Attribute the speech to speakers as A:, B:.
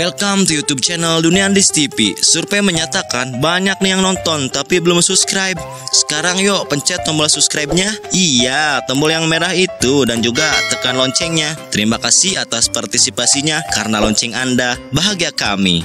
A: Welcome to YouTube channel Dunia Andis TV. Survei menyatakan banyak nih yang nonton tapi belum subscribe. Sekarang yuk pencet tombol subscribe-nya. Iya, tombol yang merah itu dan juga tekan loncengnya. Terima kasih atas partisipasinya karena lonceng Anda bahagia kami.